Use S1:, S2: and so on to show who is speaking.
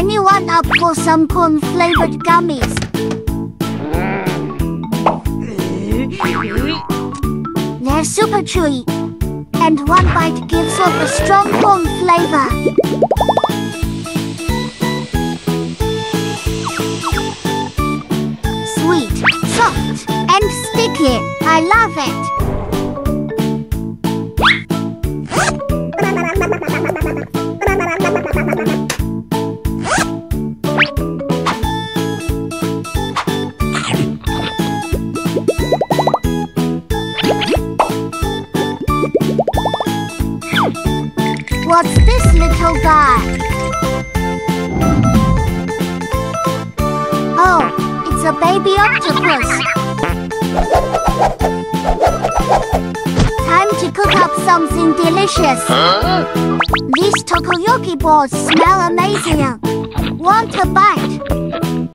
S1: Anyone up for some corn flavored gummies? They're super chewy, and one bite gives off a strong corn flavor. Sweet, soft, and sticky. I love it. What's this little guy? Oh, it's a baby octopus. Time to cook up something delicious. These takoyaki balls smell amazing. Want a bite?